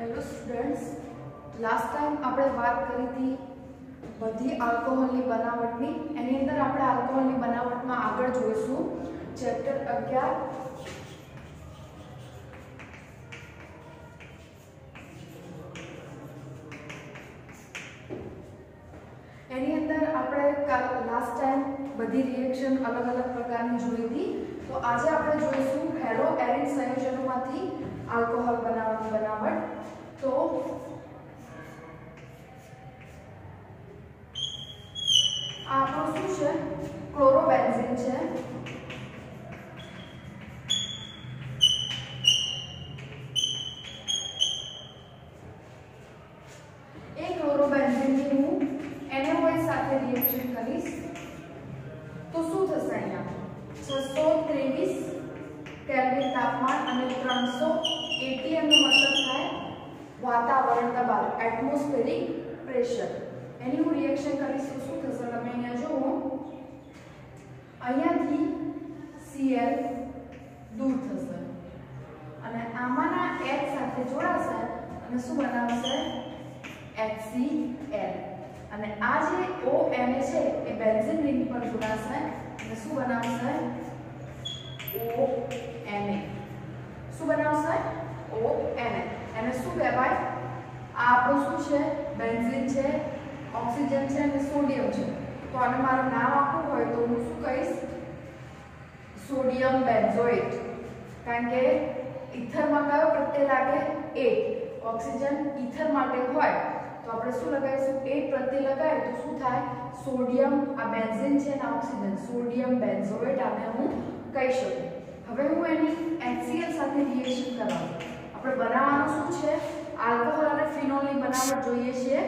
Hello students last time આપણે વાત કરી હતી બધી આલ્કોહોલની બનાવટની. એની અંદર આપણે આલ્કોહોલની બનાવટમાં આગળ જોઈશું. ચેપ્ટર અગિયાર. એની અંદર આપણે લાસ્ટ ટાઈમ બધી રિએક્શન અલગ અલગ પ્રકારની જોઈ હતી. તો આજે આપણે જોઈશું હેરો એરિન સંયોજનોમાંથી આલ્કોહોલ બનાવવાની બનાવટ. તો આપણું શું છે? ક્લોરોબેન્ઝિન છે એ ક્લોરોબેન્ઝીનની હું NaOH સાથે રિએક્શન કરીશ તો શું થશે અહીંયા 623 કેલ્વિન તાપમાન અને 300 atm નો મતલબ થાય વાતાવરણ દબાણ એટમોસ્ફેરિક પ્રેશર એની હું રિએક્શન કરીશ તો શું થશે? તમે અહીંયા જુઓ. અહીંયાથી સીએલ દૂર થશે. અને આમાંના એચ સાથે જોડાશે અને શું બનાવશે? HCl અને આ જે ONA છે, એ બેન્ઝીન રિંગ પર જોડાશે. અને શું બનાવશે? ONA શું બનાવશે? ONA એને શું કહેવાય? આ આપણું શું છે? બેન્ઝીન છે, ઓક્સિજન છે અને સોડિયમ છે. તો આને મારું નામ આપવું હોય તો હું શું કહીશ? સોડિયમ બેન્ઝોએટ કારણ કે ઇથરમાં કયો પ્રત્યય લાગે? એ. ઓક્સિજન ઇથર માટે હોય. તો આપણે શું લગાવીશું? 8 પ્રત્યય લગાવીએ તો શું થાય? સોડિયમ આ બેન્ઝીન છે ને ઓક્સિજન. સોડિયમ બેન્ઝોએટ આને હું કહી શકું. હવે હું એની HCl સાથે રિએક્શન કરાવું. આપણે બનાવવાનું શું છે? આલ્કોહોલ અને ફિનોલની બનાવટ જોઈએ છીએ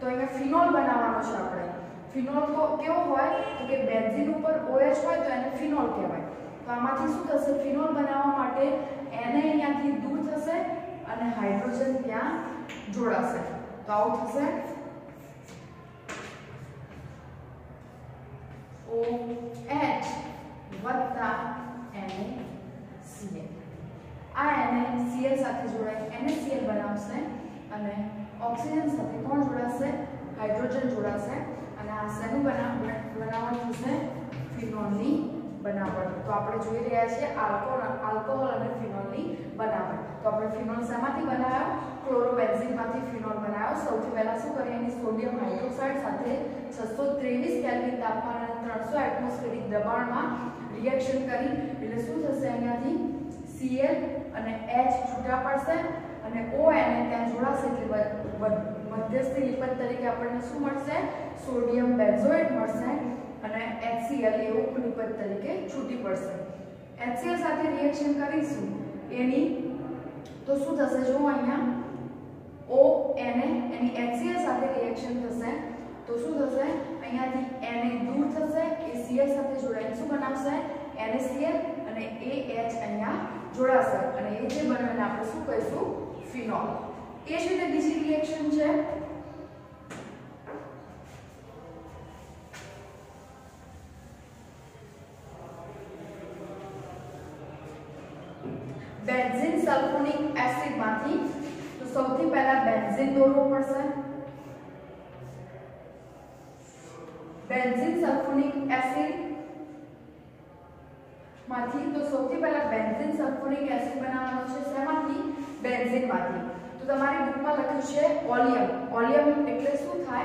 તો અહીંયા ફિનોલ બનાવવાનો છે આપણે. ફિનોલ કેવો હોય? તો કે બેન્ઝીન ઉપર ઓએચ હોય તો એને ફિનોલ કહેવાય. તો આમાંથી શું થશે? ફિનોલ બનાવવા માટે એને અહીંયાથી દૂર થશે અને હાઇડ્રોજન ત્યાં જોડાશે. તો આવું થશે. OH વત્તા NaCl આ NaCl સાથે જોડાય NaCl બનાવશે અને ઓક્સિજન સાથે કોણ જોડાશે? હાઇડ્રોજન જોડાશે. અને આ શેનું બનાવટ થશે? ફિનોલની બનાવટ તો આપણે જોઈ રહ્યા છીએ આલ્કોહોલ આલ્કોહોલ અને ફિનોલની બનાવટ. તો આપણે ફિનોલ શેમાંથી બનાવ્યો? ક્લોરોબેન્ઝીનમાંથી ફિનોલ બનાવ્યો. સૌથી પહેલાં શું કરીએ? એની સોડિયમ હાઇડ્રોક્સાઇડ સાથે 623 કેલ્વિન તાપમાન અને 300 એટમોસ્ફેરિક દબાણમાં રિએક્શન કરી. એટલે શું થશે અહીંયાથી? Cl અને H છૂટા પડશે અને O એને ત્યાં જોડાશે એટલે મધ્યસ્થી લિપિડ તરીકે આપણને શું મળશે? સોડિયમ બેન્ઝોએટ મળશે અને HCl એવું લિપિડ તરીકે છૂટી પડશે. HCl સાથે રિએક્શન કરીશું. એની, તો શું થશે જો અહીંયા O એને એની HCl સાથે રિએક્શન થશે, તો શું થશે? અહીંયાથી Na દૂર થશે, એ Cl સાથે જોડાઈને શું બનાવશે? NaCl અને AH અહીંયા જોડાશે. અને એ જે બને આપણે શું કહીશું? ફિનોલ. એ જ રીતે બીજી રિએક્શન છે. બેન્ઝીન સલ્ફોનિક એસિડમાંથી તો સૌથી પહેલા બેન્ઝીન દોરવો પડશે. બેન્ઝીન સલ્ફોનિક એસિડ માંથી, તો સૌથી પહેલા બેન્ઝીન સલ્ફોનિક એસિડ બનાવવાનો છે. શેમાંથી? બેન્ઝીનમાંથી. તો તમારી બુકમાં લખ્યું છે ઓલિયમ. ઓલિયમ એટલે શું થાય?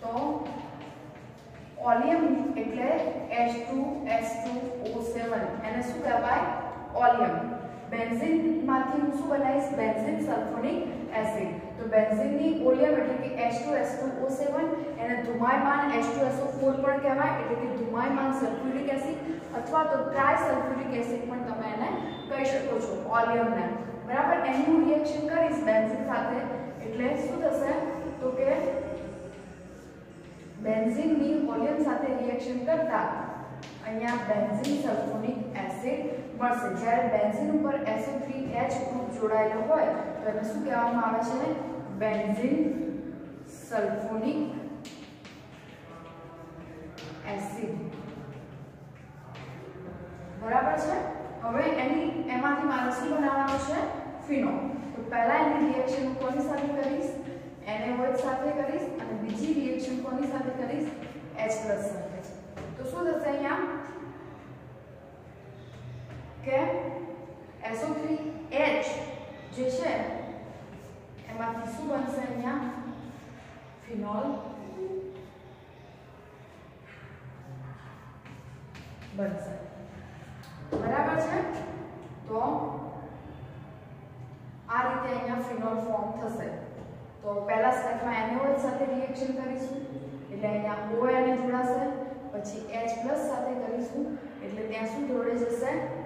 તો ઓલિયમ એટલે H2S2O7 એને શું કહેવાય? ઓલિયમ. બેન્ઝીનમાંથી હું શું બનાવીશ? Benzene sulphonic acid. તો બેન્ઝીનની ઓલિયમ એટલે કે H2S2O7 એને ધુમાયમાન H2SO4 પણ કહેવાય, એટલે કે ધુમાયમાન સલ્ફ્યુરિક એસિડ, અથવા તો ટ્રાયસલ્ફ્યુરિક એસિડ પણ તમે એને કહી શકો છો ઓલિયમને બરાબર? એની હું રિએક્શન કરીશ બેન્ઝીન સાથે. એટલે શું થશે? તો કે બેન્ઝીનની ઓલિયમ સાથે રિએક્શન કરતા અહીંયા બેન્ઝીન સલ્ફોનિક એસિડ મળશે જ્યારે બેન્ઝિન ઉપર SO3H ગ્રુપ જોડાયેલો હોય, તો એને શું કહેવામાં આવે છે? Benzene sulphonic acid. બરાબર છે? હવે એની, એમાંથી મારે શું બનાવવાનું છે ફિનોલ. તો પહેલા એની રિએક્શન કોની સાથે કરીશ? NaOH સાથે કરીશ અને બીજી રિએક્શન કોની સાથે કરીશ? H+ સાથે. તો શું થશે અહીંયા? કે SO3H જે છે, એમાંથી શું બનશે અહીંયા? ફિનોલ. બનશે. બરાબર છે? તો આ રીતે અહીંયા ફિનોલ ફોર્મ થશે. તો પહેલા સ્ટેપમાં NaOH સાથે રિએક્શન કરીશું, એટલે અહીંયા OH જોડાશે. પછી H+ સાથે કરીશું, એટલે ત્યાં શું જોડે જશે?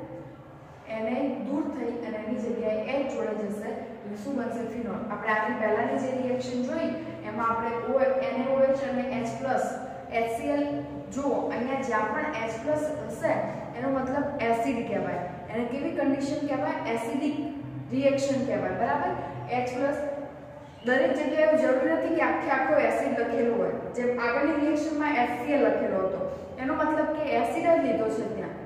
Na દૂર થઈ અને એની જગ્યાએ H જોડે જશે એટલે શું બનશે ફિનોલ. આપણે આની પહેલાની જે રિએક્શન જોઈ, એમાં આપણે NaOH અને H+ HCl જો અહીંયા જ્યાં પણ H+ હશે, એનો મતલબ એસિડ કહેવાય. એને કેવી કન્ડિશન કહેવાય? એસિડિક રિએક્શન કહેવાય, બરાબર? H+ દરેક જગ્યાએ એવું જરૂરી નથી કે આખે આખો એસિડ લખેલો હોય. જેમ આગળની રિએક્શનમાં HCl લખેલો હતો. એનો મતલબ કે એસિડ જ લીધો છે ત્યાં.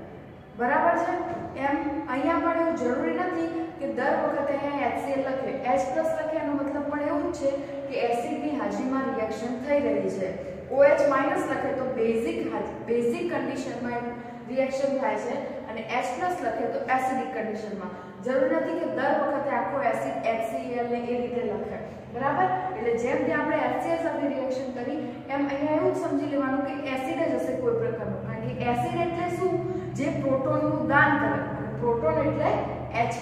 બરાબર છે? એમ અહીંયા પણ એવું જરૂરી નથી કે દર વખતે અહીંયા HCl લખે. H+ લખે એનો મતલબ પણ એવું જ છે કે એસિડની હાજરીમાં રિએક્શન થઈ રહી છે. OH માઇનસ લખે તો બેઝિક બેઝિક કન્ડિશનમાં રિએક્શન થાય છે અને H+ લખે તો એસિડિક કન્ડિશનમાં જરૂર નથી કે દર વખતે આખો એસિડ HCl ને એ રીતે લખે. બરાબર? એટલે જેમ કે આપણે HCl સાથે રિએક્શન કરી, એમ અહીંયા એવું જ સમજી લેવાનું કે એસિડ જ હશે કોઈ પ્રકારનું. કારણ કે એસિડ એટલે શું? જે પ્રોટોનનું દાન કરે. પ્રોટોન એટલે H+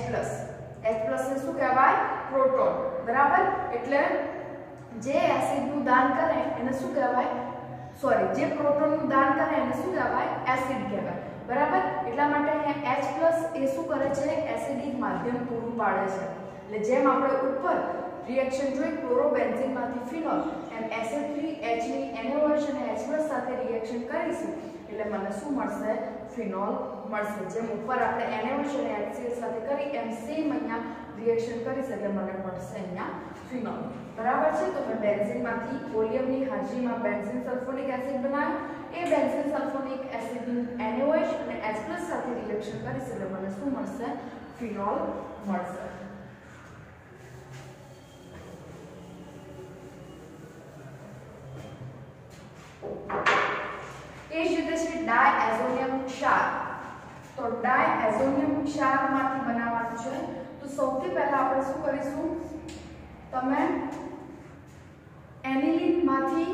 H+ ને શું કહેવાય? પ્રોટોન. બરાબર? એટલે જે એસિડનું દાન કરે, એને શું કહેવાય? સોરી જે પ્રોટોનનું દાન કરે, એને શું કહેવાય? એસિડ કહેવાય. બરાબર? એટલા માટે અહીંયા H+ એ શું કરે છે? એસિડિક માધ્યમ પૂરું પાડે છે. એટલે જેમ આપણે ઉપર રિએક્શન જોઈ ક્લોરોબેન્ઝીનમાંથી ફિનોલ એમ SO3H ની NaOH અને H+ સાથે રિએક્શન કરીશું એટલે મને શું મળશે? ફિનોલ મળશે. જેમ ઉપર આપણે NaOH અને HCl સાથે કરી એમ સેમ અહીંયા રિએક્શન કરીશ એટલે મને મળશે અહીંયા ફિનોલ. બરાબર છે? તો મેં બેન્ઝીનમાંથી કોલિયમની હાજરીમાં બેન્ઝીન સલ્ફોનિક એસિડ બનાવ્યું. એ બેન્ઝીન સલ્ફોનિક એસિડનું NaOH અને H+ સાથે રિએક્શન કરીશ એટલે મને શું મળશે? ફિનોલ મળશે એ જ રીતે છે ડાયએઝોનિયમ ક્ષાર તો ડાયએઝોનિયમ ક્ષારમાંથી બનાવવાનું છે. તો સૌથી પહેલા આપણે શું કરીશું? તમે એનિલિનમાંથી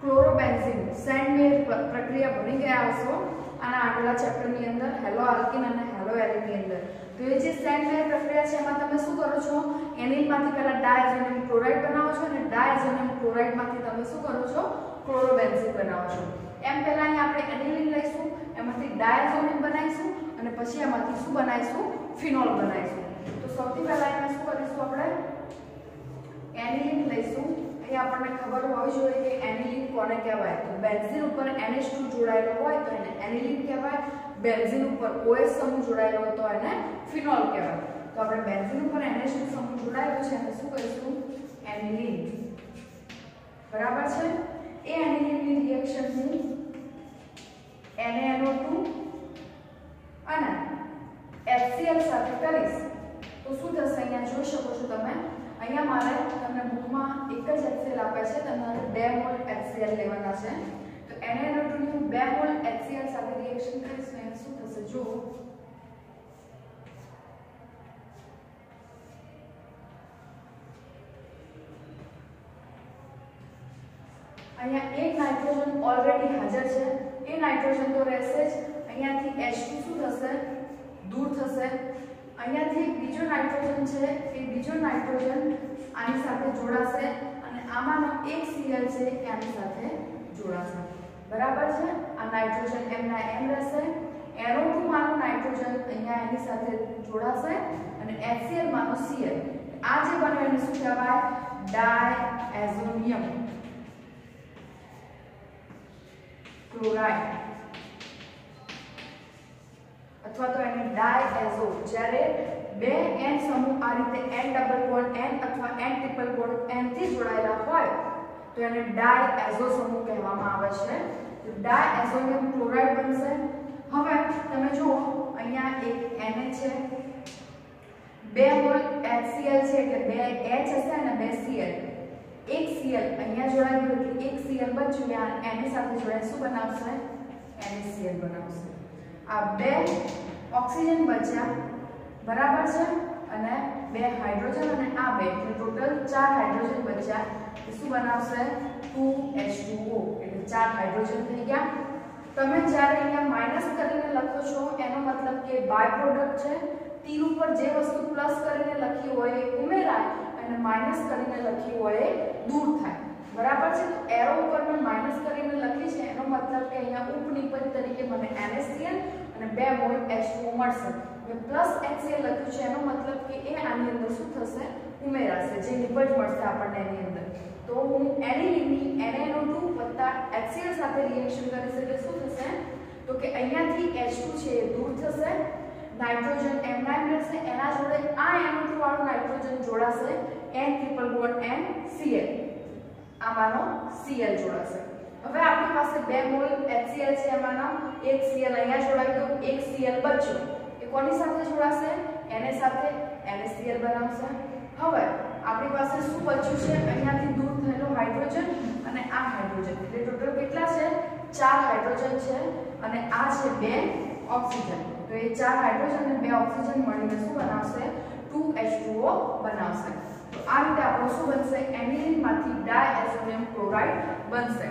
ક્લોરોબેન્ઝિન, સેન્ડમેર પ્રક્રિયા ભણી ગયા હશો. આના આગલા ચેપ્ટરની અંદર હેલો આલ્કિન અને હેલો એલિનની અંદર. તો એ જે સેન્ડમેર પ્રક્રિયા છે, એમાં તમે શું કરો છો? એનિલમાંથી પહેલા ડાયઝોનિયમ ક્લોરાઇડ બનાવો છો અને ડાયઝોનિયમ ક્લોરાઇડમાંથી તમે શું કરો છો? ક્લોરોબેન્ઝિન બનાવો છો. એમ પહેલા અહીંયા આપણે એનિલિન લઈશું. એમાંથી ડાયઝોનિયમ બનાવીશું. અને પછી એમાંથી શું બનાવીશું? ફિનોલ બનાવીશું. તો સૌથી પહેલા એમાં શું કરીશું આપણે? એનિલિન લઈશું. એ આપણને ખબર હોવી જોઈએ કે એનિલિન કોને કહેવાય? તો બેન્ઝિન ઉપર NH2 જોડાયેલો હોય તો એને એનિલિન કહેવાય. બેન્ઝિન ઉપર OH સમૂહ જોડાયેલો હોય તો એને ફિનોલ કહેવાય. તો આપણે બેન્ઝિન ઉપર NH2 સમૂહ જોડાયેલો છે, એને શું કહીશું એનિલિન. બરાબર છે? એ એનિલિનની રિએક્શન હું NaNO2 અને HCl સાથે કરીશ તો શું થશે અહીંયા જોઈ શકો છો તમે અહીંયા મારે તમને બુકમાં એક જ HCl આપે છે તમારે બે મોલ HCl લેવાના છે તો NaNO2 ની બે મોલ HCl સાથે રિએક્શન કરીશ તો શું થશે જો અહીંયા એક નાઇટ્રોજન ઓલરેડી હાજર છે. એ નાઇટ્રોજન તો રહેશે જ. અહીંયાથી H2 શું થશે? દૂર થશે. અહીંયાથી એક બીજો નાઇટ્રોજન છે, એ બીજો નાઇટ્રોજન આની સાથે જોડાશે અને આમાંનો એક Cl છે, એ આની સાથે જોડાશે. બરાબર છે? આ નાઇટ્રોજન એમના એમ રહેશે. NO2 માનો નાઇટ્રોજન અહીંયા એની સાથે જોડાશે અને HCl માનો Cl. આ જે બને એને શું કહેવાય? ડાયએઝોનિયમ. ક્લોરાઇડ અથવા તો એને ડાયએઝો જ્યારે બે એન સમૂહ આ રીતે એન ડબલ બોન્ડ એન અથવા એન ટ્રિપલ બોન્ડ એનથી જોડાયેલા હોય, તો એને ડાયએઝો સમૂહ કહેવામાં આવે છે. તો ડાયએઝોનિયમ ક્લોરાઇડ બનશે. હવે તમે જુઓ, અહીંયા એક એન છે. બે મોલ HCl છે, એટલે બે H હશે અને બે Cl. અહીંયા જોડાઈ ગયું એટલે એક સીએલ બચ્યું આ એની સાથે જોડાય શું બનાવશે? એનએસીએલ બનાવશે. આ બે ઓક્સિજન બચ્યા, બરાબર છે? અને બે હાઇડ્રોજન અને આ બે, એટલે ટોટલ ચાર હાઇડ્રોજન બચ્યા. એ શું બનાવશે? 2H2O એટલે ચાર હાઇડ્રોજન થઈ ગયા. તમે જ્યારે અહીંયા માઇનસ કરીને લખો છો, એનો મતલબ કે બાય પ્રોડક્ટ છે, તીર ઉપર જે વસ્તુ પ્લસ કરીને લખી હોય એ ઉમેરાય અને માઇનસ કરીને લખ્યું હોય એ દૂર થાય. બરાબર છે? તો એરો ઉપર મેં માઇનસ કરીને લખી છે. એનો મતલબ કે અહીંયા ઉપનિપજ તરીકે મને NaCl અને બે મોલ H2O મળશે. મેં પ્લસ HCl લખ્યું છે, એનો મતલબ કે એ આની અંદર શું થશે? ઉમેરાશે. જે નિપજ મળશે આપણને એની અંદર. તો હું એનિલિનની NaNO2 HCl સાથે રિએક્શન કરીશ એટલે શું થશે? તો કે અહીંયાથી H2 છે એ દૂર થશે. નાઇટ્રોજન N9 રહેશે એના જોડે આ NO2 વાળું નાઇટ્રોજન જોડાશે. N triple bond N Cl. આમાંનો Cl જોડાશે. હવે આપણી પાસે બે મોલ HCl છે એમાંનો એક Cl અહીંયા જોડાઈ દો એક Cl બચ્યો. એ કોની સાથે જોડાશે? Na સાથે. NaCl બનાવશે. હવે આપણી પાસે શું બચ્યું છે? અહીંયાથી દૂર થયેલો હાઇડ્રોજન અને આ હાઇડ્રોજન. એટલે ટોટલ કેટલા છે? ચાર હાઇડ્રોજન છે અને આ છે બે ઓક્સિજન. તો એ ચાર હાઇડ્રોજન અને બે ઓક્સિજન મળીને શું બનાવશે? 2H2O બનાવશે. તો આ રીતે આપણો શું બનશે એનિલિનમાંથી ડાયએઝોનિયમ ક્લોરાઇડ બનશે.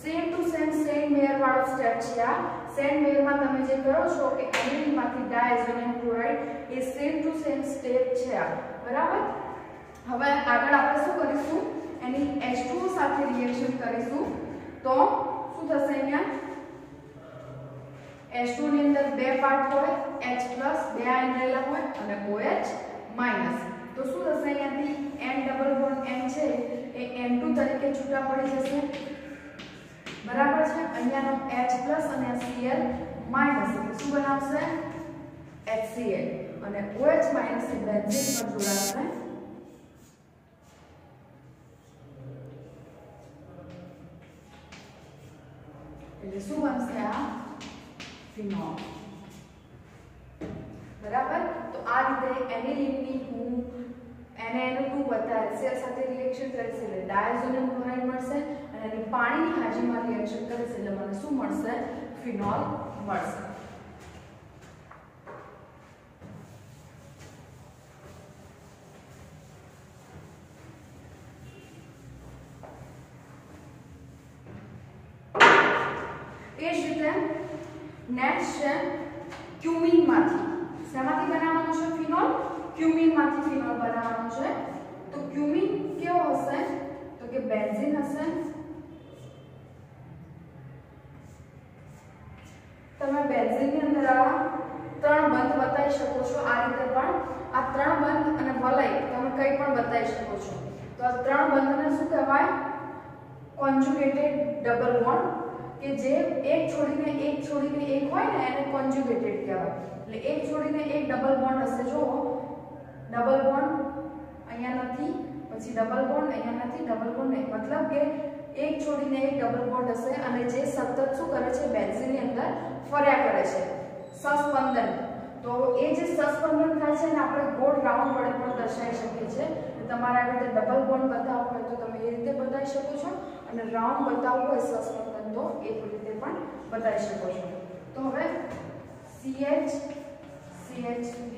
Same to same Sandmeyer વાળો સ્ટેપ છે આ. સેમ મેયરમાં તમે જે કરો છો કે એનિલિનમાંથી ડાયએઝોનિયમ ક્લોરાઇડ, એ સેમ ટુ સેમ સ્ટેપ છે આ. બરાબર? હવે આગળ આપણે શું કરીશું? એની H2O સાથે રિએક્શન કરીશું. તો શું થશે અહીંયા? H2 ની અંદર બે પાર્ટ હોય, H બે આયન રહેલા હોય અને OH તો શું થશે અહીંયાથી N ડબલ બોન્ડ N છે, એ N2 તરીકે છૂટા પડી જશે. બરાબર છે? અહીંયાનો H અને Cl માઇનસ એટલે શું બનાવશે? HCl અને OH માઇનસ એ બેન્ઝીન પર જોડાશે. એટલે શું બનશે આ? ફિનોલ બરાબર? તો આ રીતે એનિલિનની હું NaNO2 HCl સાથે રિએક્શન કરીશ એટલે ડાયઝોનિયમ ક્લોરાઇડ મળશે અને એની પાણીની હાજરીમાં રિએક્શન કરીશ એટલે રીતે નેક્સ્ટ છે ક્યુમિનમાંથી શેમાંથી બનાવવાનું છે ફિનોલ? ક્યુમિનમાંથી ફિનોલ બનાવવાનું છે. તો ક્યુમિન કેવો હશે? તો કે બેન્ઝીન હશે. તમે બેન્ઝીનની અંદર આ ત્રણ બંધ બતાવી શકો છો. આ રીતે પણ આ ત્રણ બંધ અને વલય તમે કંઈ પણ બતાવી શકો છો. તો આ ત્રણ બંધને શું કહેવાય? કોન્જ્યુગેટેડ ડબલ બોન્ડ કે જે એક છોડીને એક છોડીને એક હોય ને એને કોન્જ્યુગેટેડ કહેવાય. એટલે એક છોડીને એક ડબલ બોન્ડ હશે. જો ડબલ બોન્ડ અહીંયા નથી, પછી ડબલ બોન્ડ અહીંયા નથી, ડબલ બોન્ડ નહીં. મતલબ કે એક છોડીને એક ડબલ બોન્ડ હશે અને જે સતત શું કરે છે, બેન્ઝીનની અંદર ફર્યા કરે છે. સસ્પંદન. તો એ જે સસ્પંદન થાય છે ને, આપણે ગોળ રાઉન્ડ વડે પણ દર્શાવી શકીએ છીએ. તમારે આવી રીતે ડબલ બોન્ડ બતાવવું હોય તો તમે એ રીતે બતાવી શકો છો. અને રાઉન્ડ બતાવવું હોય સસ્પંદન તો એ રીતે પણ બતાવી શકો છો. તો હવે CH CH3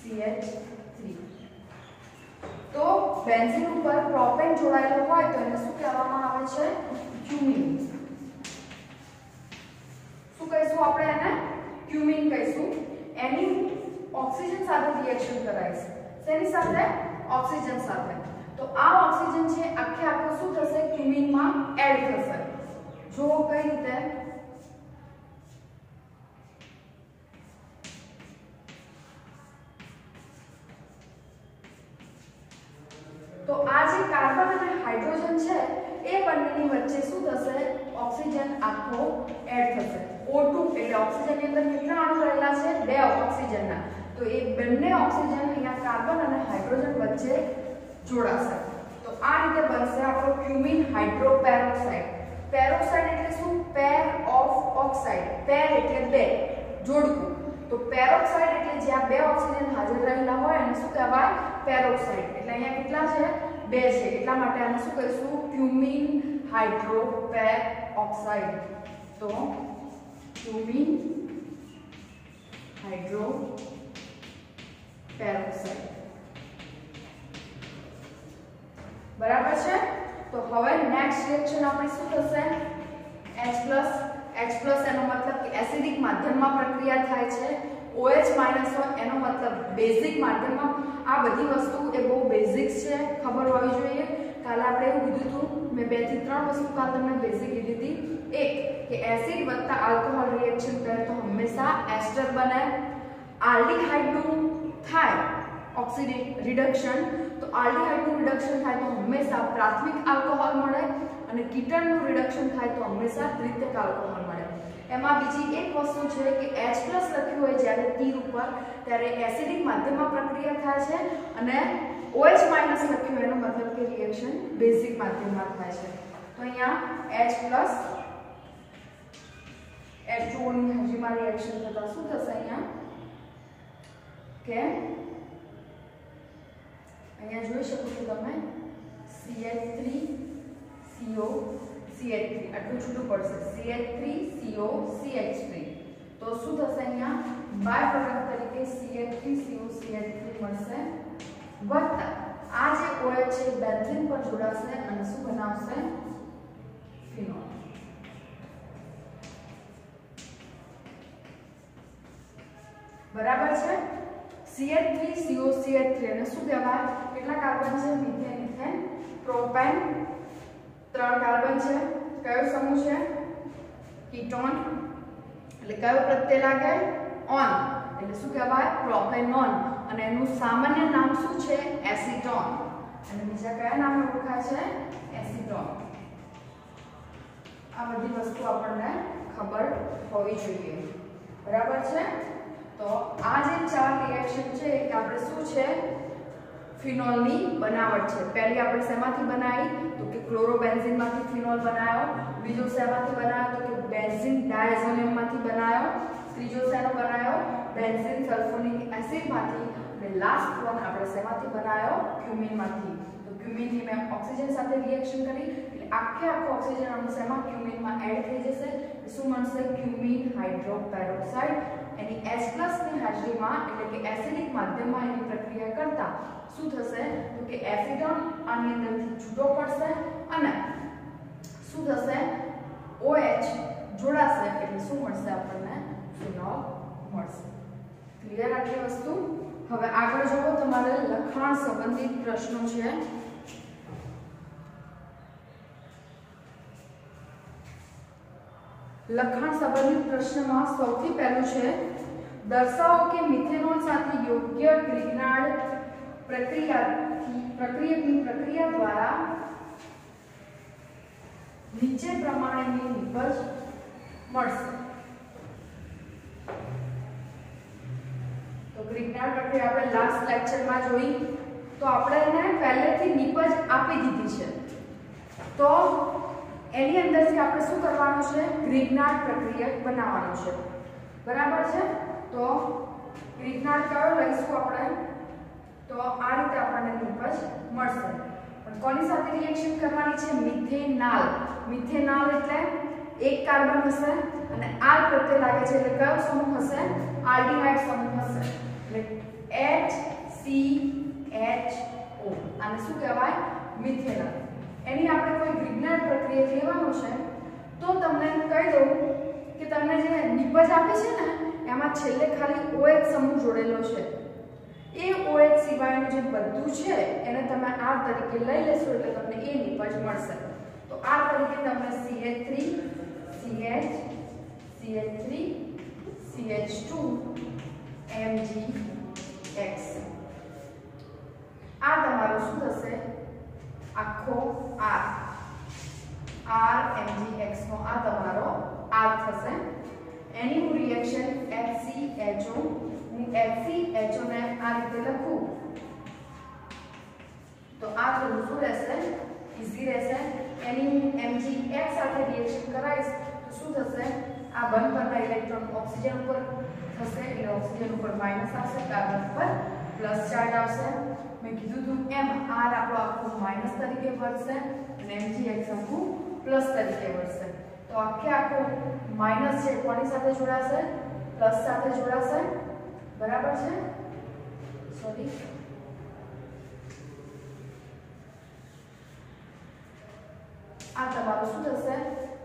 CH3 તો બેન્ઝિન ઉપર પ્રોપેન જોડાયેલો હોય તો એને શું કહેવામાં આવે છે? ક્યુમિન શું કહીશું આપણે એને? ક્યુમિન કહીશું. એની ઓક્સિજન સાથે રિએક્શન કરાઈશ તેની સાથે? ઓક્સિજન સાથે. તો આ ઓક્સિજન છે, આખે આખું શું થશે? ક્યુમિનમાં એડ થશે. જો કઈ રીતે? તો આ જે કાર્બન અને હાઇડ્રોજન છે, એ બંનેની વચ્ચે શું થશે? ઓક્સિજન આખો એડ થશે. O2 એટલે ઓક્સિજનની અંદર કેટલા અણુ રહેલા છે? બે ઓક્સિજનના. તો એ બંને ઓક્સિજન અહીંયા કાર્બન અને હાઇડ્રોજન વચ્ચે જોડાશે. તો આ રીતે બનશે આપણો ક્યુમિન હાઇડ્રોપેરોક્સાઇડ. પેરોક્સાઇડ એટલે શું? Pair of oxide. પેર એટલે બે. જોડકું. તો પેરોક્સાઇડ એટલે જ્યાં બે ઓક્સિજન હાજર રહેલા હોય એને શું કહેવાય? પેરોક્સાઇડ એટલે અહીંયા કેટલા છે? બે છે. એટલા માટે આને શું કહીશું ક્યુમિન હાઇડ્રોપેરોક્સાઇડ તો ક્યુમિન હાઇડ્રો પેરોક્સાઇડ બરાબર છે? તો હવે નેક્સ્ટ રિએક્શન આપણે શું થશે? H H એનો મતલબ કે એસિડિક માધ્યમમાં પ્રક્રિયા થાય છે. OH હોય એનો મતલબ બેઝિક માધ્યમમાં. આ બધી વસ્તુ એ બહુ બેઝિક્સ છે, ખબર હોવી જોઈએ. કાલે આપણે એવું કીધું હતું, મેં બેથી ત્રણ વસ્તુ કાલ તમને બેઝિક કીધી હતી. એક, કે એસિડ વત્તા આલ્કોહોલ રિએક્શન કરે તો હંમેશા એસ્ટર બને. આલ્ડીહાઇડનું થાય ઓક્સિડેટ રિડક્શન તો આલ્ડીહાઇડનું રિડક્શન થાય તો હંમેશા પ્રાથમિક આલ્કોહોલ મળે અને કીટનનું રિડક્શન થાય તો હંમેશા દ્વિતીય આલ્કોહોલ એમાં બીજી એક વસ્તુ છે કે H+ લખ્યું હોય જ્યારે તીર ઉપર, ત્યારે એસિડિક માધ્યમમાં પ્રક્રિયા થાય છે અને OH- લખ્યું એનો મતલબ કે રિએક્શન બેઝિક માધ્યમમાં થાય છે. તો અહીંયા H+ H2O ની હાજરીમાં રિએક્શન થતા શું થશે અહીંયા? કે અહીંયા જોઈ શકો છો તમે? CH3 CO CH3 આટલું છૂટું પડશે. CH3 CO CH3 તો શું થશે અહીંયા? બાય પ્રોડક્ટ તરીકે CH3 CO CH3 મળશે. વત્તા આ જે OH છે બેન્ઝીન પર જોડાશે અને શું બનાવશે? ફિનોલ બરાબર છે? CH3 CO CH3 અને શું કહેવાય? કેટલા કાર્બન છે? મિથેન ઇથેન પ્રોપેન ત્રણ કાર્બન છે, કયો સમૂહ છે? કીટોન, એટલે કયો પ્રત્યય લાગે? ઓન, એટલે શું કહેવાય? પ્રોપેનોન, અને એનું સામાન્ય નામ શું છે? એસિટોન. અને બીજા કયા નામે ઓળખાય છે? એસિટોન. આ બધી વસ્તુ આપણને ખબર હોવી જોઈએ. બરાબર છે? તો આ જે ચાર રિએક્શન છે, એ આપણે શું છે? ફિનોલની બનાવટ છે. પહેલી આપણે શેમાંથી બનાવી? તો કે ક્લોરોબેન્ઝિનમાંથી ફિનોલ બનાવ્યો. બીજો શેમાંથી બનાવ્યો? તો કે બેન્ઝિન ડાયઝોનિયમમાંથી બનાવ્યો. ત્રીજો શેનો બનાવ્યો? બેન્ઝિન સલ્ફોનિક એસિડમાંથી. અને લાસ્ટ વન આપણે શેમાંથી બનાવ્યો? ક્યુમિનમાંથી. તો ક્યુમિનની મેં ઓક્સિજન સાથે રિએક્શન કરી. એટલે આખે આખો ઓક્સિજન અણુ શેમાં? ક્યુમિનમાં એડ થઈ જશે. શું મળશે? ક્યુમિન હાઇડ્રોપેરોક્સાઇડ. એની એસની હાજરીમાં, એટલે કે એસિડિક માધ્યમમાં એની પ્રક્રિયા કરતા શું થશે? તો કે એસિડોન આની અંદરથી છૂટો પડશે અને શું થશે? OH જોડાશે, એટલે શું મળશે? આપણને ફિનોલ મળશે. ક્લિયર આટલી વસ્તુ? હવે આગળ જુઓ, તમારે લખાણ સંબંધિત પ્રશ્નો છે. લખાણ સંબંધિત પ્રશ્નમાં સૌથી પહેલું છે દર્શાવો કે મિથેનોલ સાથે યોગ્ય ગ્રિગ્નાર્ડ પ્રક્રિયાથી પ્રક્રિયકની પ્રક્રિયા દ્વારા નીચે પ્રમાણેની નિપજ મળશે. તો ગ્રિગ્નાર્ડ પ્રક્રિયા આપણે લાસ્ટ લેક્ચરમાં જોઈ, તો આપણે એને પહેલેથી નિપજ આપી દીધી છે. તો એની અંદરથી આપણે શું કરવાનું છે? ગ્રિગ્નાર્ડ પ્રક્રિયક બનાવવાનું છે. બરાબર છે? તો ગ્રિગ્નાર્ડ કયો લઈશું આપણે? તો આ રીતે આપણને નિપજ મળશે. પણ કોની સાથે રિએક્શન કરવાની છે? મિથેનાલ. મિથેનાલ એટલે એક કાર્બન હશે અને આર પ્રત્યે લાગે છે એટલે કયો સમૂહ હશે? આલ્ડિહાઇડ સમૂહ હશે. એટલે HCHO આને શું કહેવાય? મિથેનાલ. એની આપણે કોઈ વિજ્ઞાન પ્રક્રિયા લેવાનું છે, તો તમને કહી દઉં કે તમને જે નિપજ આપે છે ને એમાં છેલ્લે ખાલી OH સમૂહ જોડેલો છે. એ OH સિવાયનું જે બધું છે, એને તમે આ તરીકે લઈ લેશો એટલે તમને એ નિપજ મળશે. તો આ તરીકે તમને CH3 CH CH3 CH2 MgX આ તમારું શું થશે? આખો R R MgX નો આ તમારો R થશે. એની હું રિએક્શન FCHO હું FCHO ને આ રીતે લખું. તો આ થોડું શું રહેશે ઇઝી રહેશે. એની હું MgX સાથે રિએક્શન કરાવીશ, તો શું થશે? આ બંધ પરના ઇલેક્ટ્રોન ઓક્સિજન ઉપર થશે, એટલે ઓક્સિજન ઉપર માઇનસ આવશે કાર્બન ઉપર પ્લસ ચાર્જ આવશે. મેં કીધું હતું એમ આર આપણો આખું માઇનસ તરીકે વધશે, અને mgx આખું પ્લસ તરીકે વધશે. તો આખે આખું માઇનસ છે, કોની સાથે જોડાશે? પ્લસ સાથે જોડાશે? બરાબર છે? સોરી. આ તમારું શું થશે?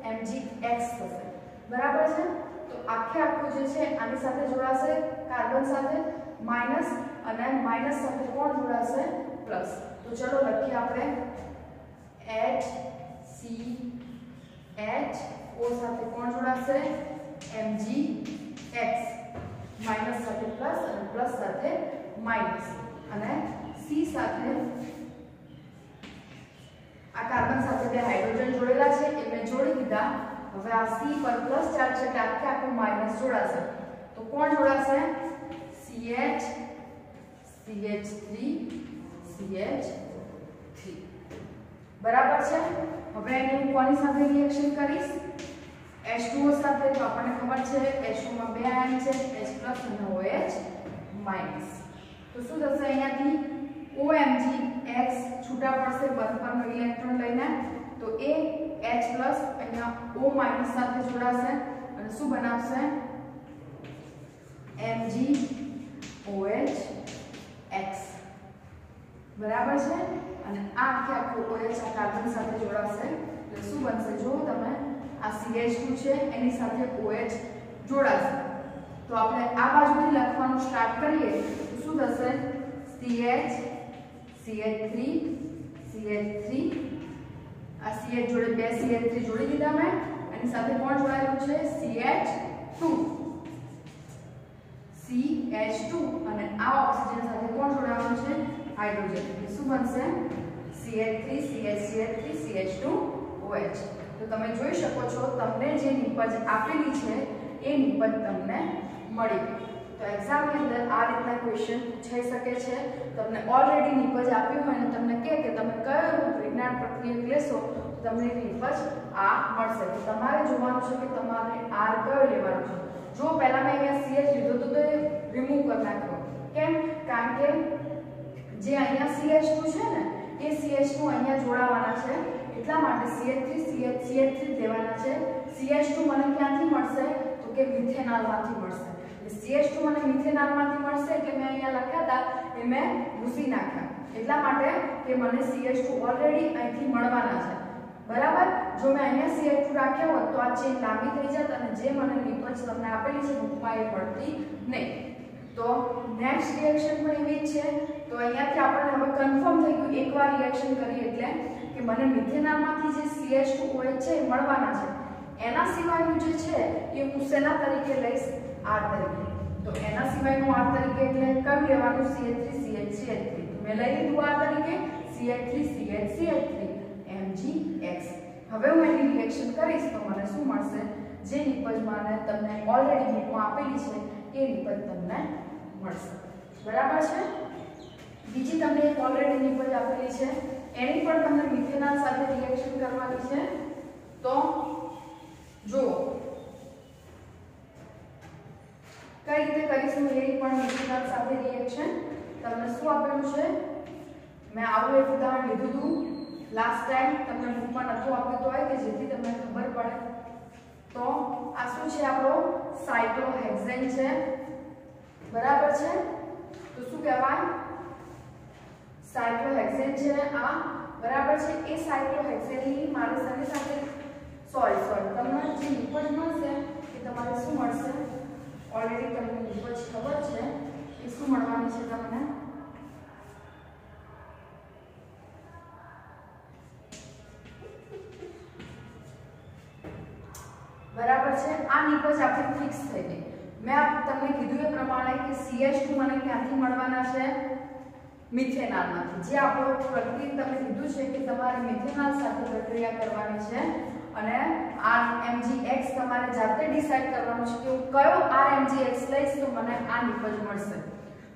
mgx થશે. બરાબર છે? તો આખે આખું જે છે, આની સાથે જોડાશે કાર્બન સાથે, માઇનસ અને માઇનસ સાથે કોણ જોડાશે? પ્લસ. તો ચલો લખીએ આપણે. એચ સી H O સાથે કોણ જોડાશે? Mg x. માઇનસ સાથે પ્લસ અને પ્લસ સાથે માઇનસ અને C સાથે આ કાર્બન સાથે બે હાઇડ્રોજન જોડેલા છે. એ મેં જોડી દીધા. હવે આ C પર પ્લસ ચાર્જ છે એટલે આખે આખું માઇનસ જોડાશે. તો કોણ જોડાશે? CH CH3 CH3 બરાબર છે? હવે એની કોની સાથે રિએક્શન કરીશ? H2O સાથે તો આપણને ખબર છે H2 માં બે આયન છે, H+ અને OH તો શું થશે અહીંયાથી? OMG X છૂટા પડશે, બંધ પરનો ઇલેક્ટ્રોન લઈને. તો એ H+ અહીંયા O સાથે જોડાશે. અને શું બનાવશે? Mg OH X. બરાબર છે? અને આ આખે આખું OH આ કાર્બન સાથે જોડાશે. એટલે શું બનશે? જો તમે આ CH2 છે? એની સાથે OH જોડાશે તો આપણે આ બાજુથી લખવાનું સ્ટાર્ટ કરીએ, તો શું થશે? CH CH3 CH3 આ CH જોડે બે CH3 જોડી દીધા મેં. એની સાથે કોણ જોડાયેલું છે? CH2 CH2 અને આ ઓક્સિજન સાથે કોણ જોડાવાનું છે? હાઇડ્રોજન. એટલે શું બનશે? CH3 CH3 CH2 OH તો તમે જોઈ શકો છો, તમને જે નિપજ આપેલી છે, એ નિપજ તમને મળી. તો એક્ઝામની અંદર આ રીતના ક્વેશ્ચન પૂછાઈ શકે છે. તમને ઓલરેડી નિપજ આપ્યું હોય અને તમને કહે કે તમે કયો વિજ્ઞાન પ્રક્રિયક લેશો તમને નિપજ આ મળશે. તો તમારે જોવાનું છે કે તમારે આર કયો લેવાનો છે. જો પહેલા મેં અહીંયા સીએચ લીધો તો તે રિમૂવ કરી નાખ્યો. કેમ? કારણ કે જે અહીંયા CH2 છે ને, એ CH2 અહીંયા જોડાવાના છે. એટલા માટે CH3 CH CH3 લેવાના છે. CH2 મને ક્યાંથી મળશે? તો કે મિથેનોલમાંથી મળશે. એટલે CH2 મને મિથેનોલમાંથી મળશે એટલે મેં અહીંયા લખ્યા હતા, એ મેં ભૂસી નાખ્યા. એટલા માટે કે મને CH2 ઓલરેડી અહીંથી મળવાના છે. બરાબર? જો મેં અહીંયા CH2 રાખ્યા હોત, તો આ ચેન લાંબી થઈ જાત અને જે મને નિપજ તમને આપેલી છે બુકમાં મળતી નહીં. તો નેક્સ્ટ રિએક્શન પણ એવી જ છે. તો અહીંયાથી આપણને હવે કન્ફર્મ થઈ ગયું, એકવાર રિએક્શન કરી એટલે કે મને મિથેનોલમાંથી જે CH2OH છે એ મળવાના છે. એના સિવાયનું જે છે એ હું શેના તરીકે લઈશ R તરીકે. તો એના સિવાયનું R તરીકે એટલે કયું લેવાનું CH3 CH3 મેં લઈ લીધું R તરીકે CH3 CH3 MgX હવે હું એની રિએક્શન કરીશ તો મને શું મળશે? જે નિપજ મને તમને ઓલરેડી બુકમાં આપેલી છે એ નિપજ તમને મળશે. બરાબર છે? બીજી તમને એક ઓલરેડી નિપજ આપેલી છે. એની પણ તમને મિથેનોલ સાથે રિએક્શન કરવાની છે. તો જો કઈ રીતે કરીશું એની પણ મિથેનોલ સાથે રિએક્શન તમને શું આપેલું છે? મેં આવું એક ઉદાહરણ લીધું હતું. લાસ્ટ ટાઈમ તમને બુકમાં નતું આપ્યું હોય કે જેથી તમને ખબર પડે. તો આ શું છે આપણો? સાયક્લોહેક્ઝેન છે. બરાબર છે? તો શું કહેવાય? સાયક્લોહેક્સેન છે આ બરાબર છે, એ સાયક્લોહેક્સેનની મારે સાથે સાથે, સોરી સોરી તમને જે નિપજ મળશે એ તમારે શું મળશે? ઓલરેડી તમને નિપજ ખબર છે, એ શું મળવાની છે તમને? બરાબર છે, આ નિપજ આપણી ફિક્સ થઈ ગઈ. મેં તમને કીધું એ પ્રમાણે કે સીએચ ટુ મને ક્યાંથી મળવાના છે? મિથેનોલમાંથી. જે આપણો પ્રક્રિયા તમને કીધું છે કે તમારે મિથેનાલ સાથે પ્રક્રિયા કરવાની છે અને RMgX તમારે જાતે ડિસાઈડ કરવાનું છે કે હું કયો RMgX લઈશ, તો મને આ નિપજ મળશે.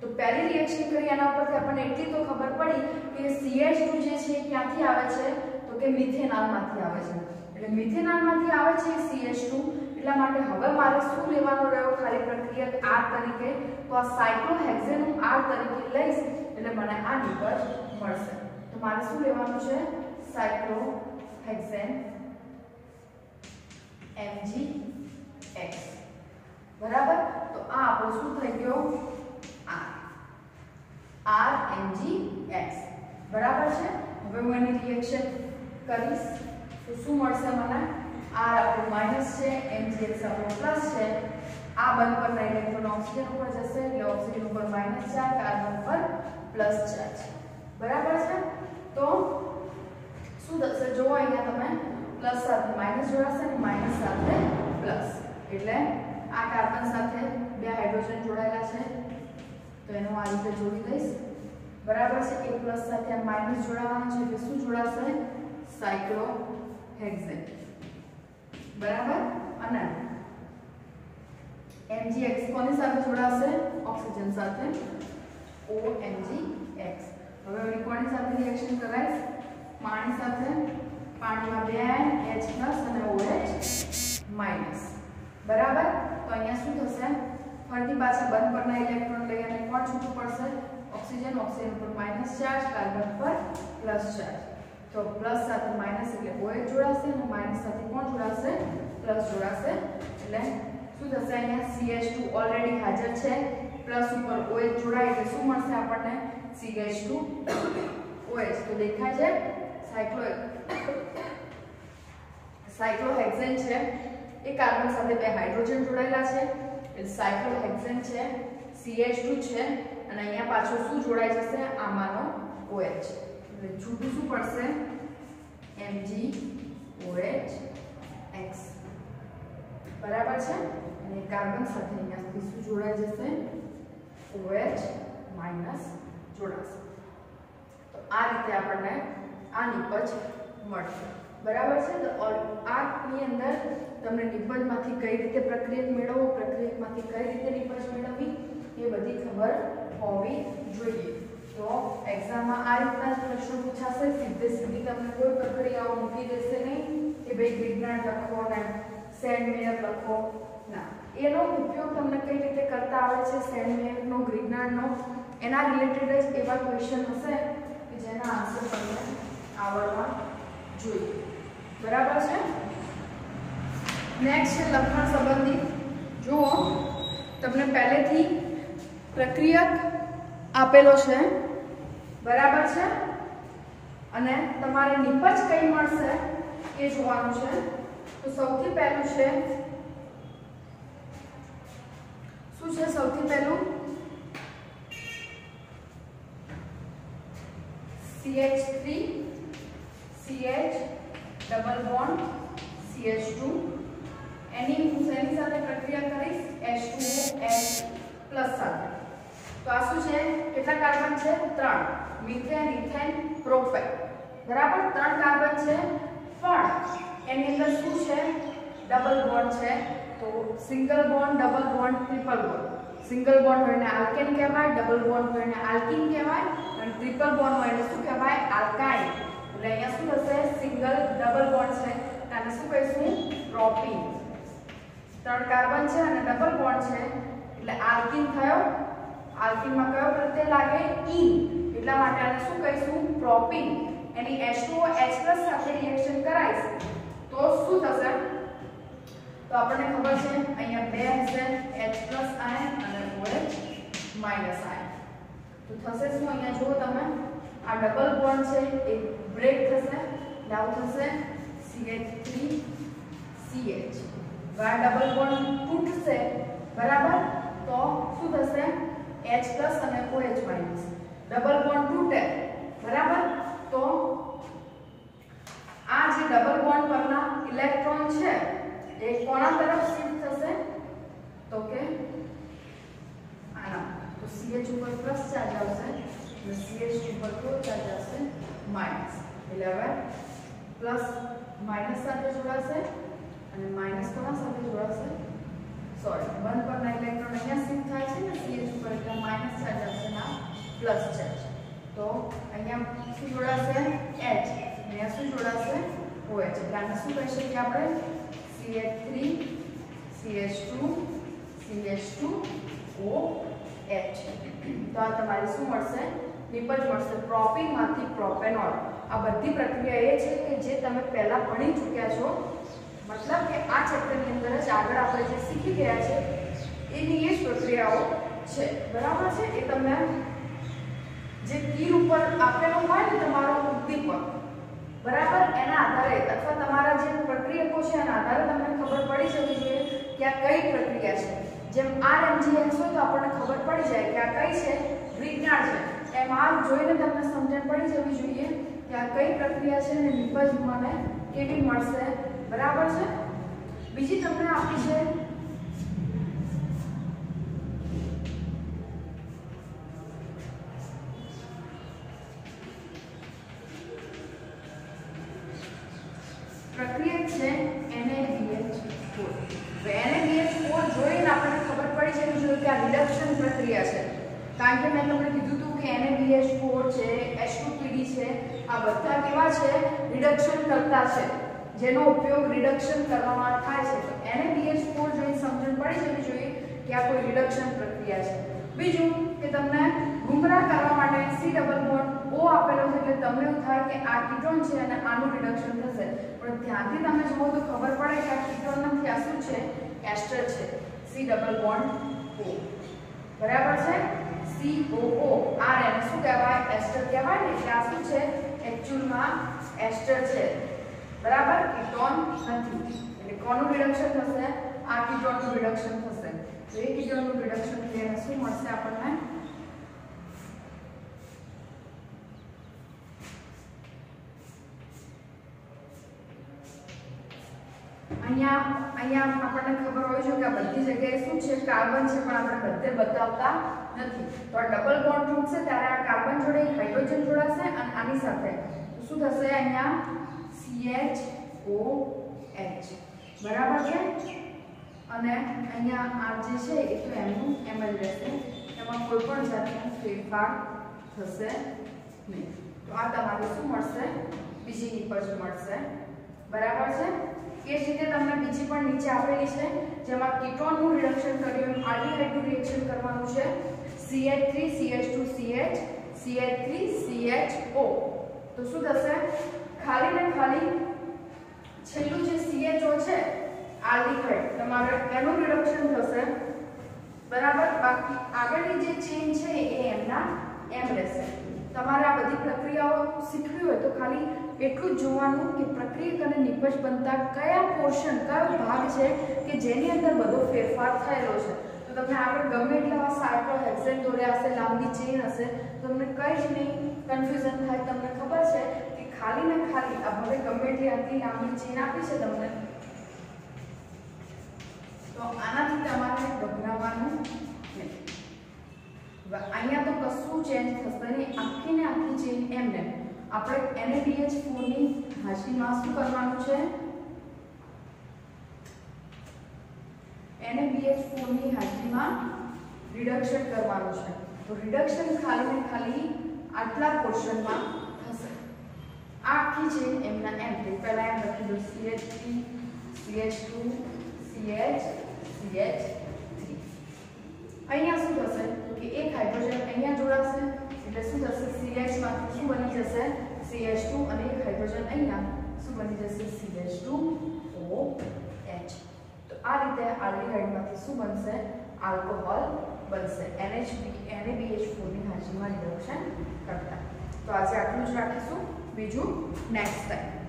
તો પહેલી રિએક્શન કરી એના ઉપરથી આપણને એટલી તો ખબર પડી કે CH2 જે છે ક્યાંથી આવે છે? તો કે મિથેનાલમાંથી આવે છે. એટલે મિથેનાલમાંથી આવે છે CH2 એટલા માટે હવે મારે શું લેવાનો રહ્યો ખાલી પ્રક્રિયક આર તરીકે? તો આ સાયક્લોહેક્ઝેન હું આર તરીકે લઈશ, એટલે મને આ નિપજ મળશે. તો મારે શું લેવાનું છે? સાયક્લોહેક્ઝેન એમજી એક્સ બરાબર? તો આ આપણો શું થઈ ગયો? આર એમજી એક્સ બરાબર છે? હવે હું એની રિએક્શન કરીશ. તો શું મળશે મને? R આપણું માઇનસ છે એમજીએક્સ આપણું પ્લસ છે. આ બંધ પર ઇલેક્ટ્રોન ઓક્સિજન ઉપર જશે, એટલે ઓક્સિજન ઉપર માઇનસ ચાર્જ કાર્બન પર પ્લસ ચાર્જ બરાબર છે? તો શું થશે? જો અહીંયા તમે પ્લસ સાથે માઇનસ જોડાશે અને માઇનસ સાથે પ્લસ એટલે આ કાર્બન સાથે બે હાઇડ્રોજન જોડાયેલા છે. તો એનું આ રીતે જોડી દઈશ. બરાબર છે? એ પ્લસ સાથે આ માઇનસ જોડાવાનું છે, એટલે શું જોડાશે? સાયક્લોહેક્સેન બરાબર? અને MgX કોની સાથે જોડાશે? ઓક્સિજન સાથે. OMgX હવે હું કોની સાથે રિએક્શન કરાઈશ પાણી સાથે. પાણીમાં બે H અને OH બરાબર? તો અહીંયા શું થશે? ફરીથી પાછા બંધ પરના ઇલેક્ટ્રોન લઈ અને કોણ છૂટું પડશે? ઓક્સિજન ઓક્સિજન પર માઇનસ ચાર્જ કાર્બન પર પ્લસ ચાર્જ તો પ્લસ સાથે માઇનસ એટલે OH જોડાશે અને માઇનસ સાથે કોણ જોડાશે? પ્લસ જોડાશે. એટલે શું થશે અહીંયા? CH2 ઓલરેડી હાજર છે. પ્લસ ઉપર ઓએ જોડાય એટલે શું મળશે આપણને? સીએચ ટુ ઓએચ તો દેખાય છે? સાયક્લો સાયક્લોહેક્ઝેન છે. એ કાર્બન સાથે બે હાઇડ્રોજન જોડાયેલા છે. એટલે સાયક્લોહેક્ઝેન છે. CH2 છે. અને અહીંયા પાછું શું જોડાઈ જશે? આમાંનો OH એટલે છૂટું શું પડશે? એમજી ઓએચ એક્સ બરાબર છે? અને કાર્બન સાથે અહીંયાથી શું જોડાઈ જશે. ઓએચ માઇનસ જોડાશે. તો આ રીતે આપણને આ નિપજ મળશે. બરાબર છે? તો આની અંદર તમને નિપજમાંથી કઈ રીતે પ્રક્રિયક મેળવવો, પ્રક્રિયકમાંથી કઈ રીતે નિપજ મેળવવી, એ બધી ખબર હોવી જોઈએ. તો એક્ઝામમાં આ રીતના જ પ્રશ્નો પૂછાશે, સીધે સીધી તમને કોઈ પ્રક્રિયાઓ મૂકી દેશે નહીં કે ભાઈ વિજ્ઞાન લખો ને સેન્ડમેયર લખો. ના, એનો ઉપયોગ તમને કઈ રીતે કરતા આવે છે સેન્ડમેયરનો ગ્રીગનારનો એના રિલેટેડ જ એવા ક્વેશ્ચન હશે કે જેના આન્સર તમને આવડવા જોઈએ. બરાબર છે? નેક્સ્ટ છે લખાણ સંબંધિત જુઓ, તમને પહેલેથી પ્રક્રિયક આપેલો છે. બરાબર છે? અને તમારે નિપજ કઈ મળશે એ જોવાનું છે. તો સૌથી પહેલું છે, શું છે સૌથી પહેલું? CH3 CH double bond CH2 એની હું શેની સાથે પ્રક્રિયા કરીશ H2O પ્લસ સાથે. તો આ શું છે? કેટલા કાર્બન છે? ત્રણ. મિથેન, ઇથેન પ્રોપેન બરાબર? ત્રણ કાર્બન છે. પણ એની અંદર શું છે? ડબલ બોન્ડ છે. તો single bond, double bond, triple bond. Single bond હોય ને આલ્કેન કહેવાય, ડબલ બોન્ડ હોય ને આલ્કિન કહેવાય, અને ટ્રિપલ બોન્ડ હોય એને શું કહેવાય? આલ્કાઇન. એટલે અહીંયા શું થશે? સિંગલ, ડબલ બોન્ડ છે. આને શું કહીશું? પ્રોપિન ત્રણ કાર્બન છે અને ડબલ બોન્ડ છે. એટલે આલ્કિન થયો આલ્કીનમાં કયો પ્રત્યય લાગે? ઇન એટલા માટે આને શું કહીશું? પ્રોપીન એની H2O H+ સાથે રિએક્શન કરાઈશ તો શું થશે? તો આપણને ખબર છે, અહીંયા બે હશે, H+ આયન અને OH આયન તો થશે શું? અહીંયા જુઓ તમે, આ ડબલ બોન્ડ છે, એ બ્રેક થશે આવું થશે CH3 CH આ ડબલ બોન્ડ તૂટશે, બરાબર? તો શું થશે? H+ અને OH માઇનસ ડબલ બોન્ડ તૂટે બરાબર? તો આ જે ડબલ બોન્ડ પરના ઇલેક્ટ્રોન છે, એ કોના તરફ શિફ્ટ થશે? તો કે આના. તો CH ઉપર પ્લસ ચાર્જ આવશે અને CH ઉપર કયો ચાર્જ આવશે માઇનસ એટલે હવે પ્લસ માઇનસ સાથે જોડાશે અને માઇનસ કોના સાથે જોડાશે? સોરી, વન પરના ઇલેક્ટ્રોન અહીંયા શિફ્ટ થાય છે ને CH ઉપર એટલે માઇનસ ચાર્જ આવશે ના પ્લસ ચાર્જ તો અહીંયા શું જોડાશે? H. અહીંયા શું જોડાશે? OH એટલે આને શું કહી શકીએ આપણે? CH3 CH2 CH2 OH તો આ તમારે શું મળશે? નિપજ મળશે. પ્રોપીનમાંથી પ્રોપેનોલ આ બધી પ્રક્રિયા એ છે કે જે તમે પહેલાં ભણી ચૂક્યા છો મતલબ કે આ ચેપ્ટરની અંદર જ આગળ આપણે જે શીખી ગયા છે, એની એ જ પ્રક્રિયાઓ છે. બરાબર છે? એ તમને જે તીર ઉપર આપેલો હોય ને તમારો ઉદ્દીપક બરાબર? એના આધારે અથવા તમારા જે પ્રક્રિયકો છે, એના આધારે તમને ખબર પડી જવી જોઈએ કે આ કઈ પ્રક્રિયા છે. જેમ આર એમજીએક્સ હોય તો આપણને ખબર પડી જાય કે આ કઈ છે? વિજ્ઞાન છે. એમ આ જોઈને તમને સમજણ પડી જવી જોઈએ કે આ કઈ પ્રક્રિયા છે અને નિપજ મને કેવી મળશે? બરાબર છે? બીજી તમને આપી છે પ્રક્રિયા છે NaBH4 તો NaBH4 જોઈને આપણને ખબર પડી જવી જોઈએ કે આ રિડક્શન પ્રક્રિયા છે. કારણ કે મેં તમને કીધું હતું કે NaBH4 છે H2PD છે, આ બધા કેવા છે? રિડક્શન કરતા છે. જેનો ઉપયોગ રિડક્શન કરવામાં થાય છે. તો NaBH4 જોઈને સમજણ પડી જવી જોઈએ કે આ કોઈ રિડક્શન પ્રક્રિયા છે. બીજું કે તમને ગુમરાહ કરવા માટે C ડબલ બોન્ડ O આપેલો છે એટલે તમને એવું થાય કે આ કીટોન છે અને આનું રિડક્શન થશે. પણ ધ્યાનથી તમે જુઓ તો ખબર પડે કે આ કીટોન નથી આ શું છે એસ્ટર છે, C ડબલ બોન્ડ O. બરાબર છે? COO આ એને શું કહેવાય? એસ્ટર કહેવાય ને? એટલે આ શું છે? એક્ચ્યુઅલમાં એસ્ટર છે. બરાબર? કીટોન નથી. એટલે કોનું રિડક્શન થશે? આ કીટોનનું રિડક્શન થશે. તો એ કીટોનનું રિડક્શન થઈને શું મળશે આપણને. અહીંયા અહીંયા આપણને ખબર હોય છે કે આ બધી જગ્યાએ શું છે? કાર્બન છે, પણ આપણે બધે બતાવતા નથી. તો આ ડબલ બોન્ડ તૂટશે ત્યારે આ કાર્બન જોડે હાઇડ્રોજન જોડાશે અને આની સાથે. શું થશે અહીંયા? CHOH બરાબર છે? અને અહીંયા આ જે છે એ તો એમનું એમ રહેશે. એમાં કોઈ પણ જાતનો ફેરફાર થશે નહીં. તો આ તમારે શું મળશે? બીજી નિપજ મળશે. બરાબર છે? એ જ રીતે તમને બીજી પણ નીચે આપેલી છે, જેમાં કીટોનનું રિડક્શન કર્યું, આલ્ડીહાઇડનું રિએક્શન કરવાનું છે. CH3CH2CH CH3CHO તો શું થશે? ખાલી ને ખાલી છેલ્લું જે CHO છે આલ્ડીહાઇડ તમારે એનું રિડક્શન થશે. બરાબર? બાકી આગળની જે ચેન છે એ એમના એમ રહેશે. તમારે આ બધી પ્રક્રિયાઓ શીખવી હોય તો ખાલી એટલું જ જોવાનું કે પ્રક્રિયક અને નિપજ બનતા કયા પોર્શન કયો ભાગ છે કે જેની અંદર બધો ફેરફાર થયેલો છે. તો તમને આગળ ગમે એટલા સાયકલ હેક્સેન દોર્યા હશે, લાંબી ચેન હશે, તમને કંઈ જ નહીં કન્ફ્યુઝન થાય, તમને ખબર છે ખાલી ને ખાલી, આ હવે ગમે તે આટલી લાંબી ચેન આપી છે તમને. તો આનાથી તમારે ગભરાવાનું નહીં અહીંયા તો કશું ચેન્જ થશે નહીં. આખી ને આખી ચેન એમને. આપણે NaBH4 ફોરની હાજરીમાં શું કરવાનું છે? એનએબીએચ ફોરની હાજરીમાં રિડક્શન કરવાનું છે. તો રિડક્શન ખાલી ને ખાલી આટલા પોર્શનમાં આ છે એમના એમ તો પહેલા એમ લખી દો CH3 CH2 CH CH3 અહીંયા શું થશે કે એક હાઇડ્રોજન અહીંયા જોડાશે એટલે શું થશે સીએચમાંથી માંથી શું બની જશે CH2 અને એક હાઇડ્રોજન અહીંયા શું બની જશે સીએચ ટુ ઓ એચ તો આ રીતે આલ્ડિહાઇડમાંથી શું બનશે આલ્કોહોલ બનશે એનએચબી એનએબીએચ ફોરની હાજરીમાં રિડક્શન કરતા તો આજે આટલું જ રાખીશું બીજું નેક્સ્ટ ટાઈમ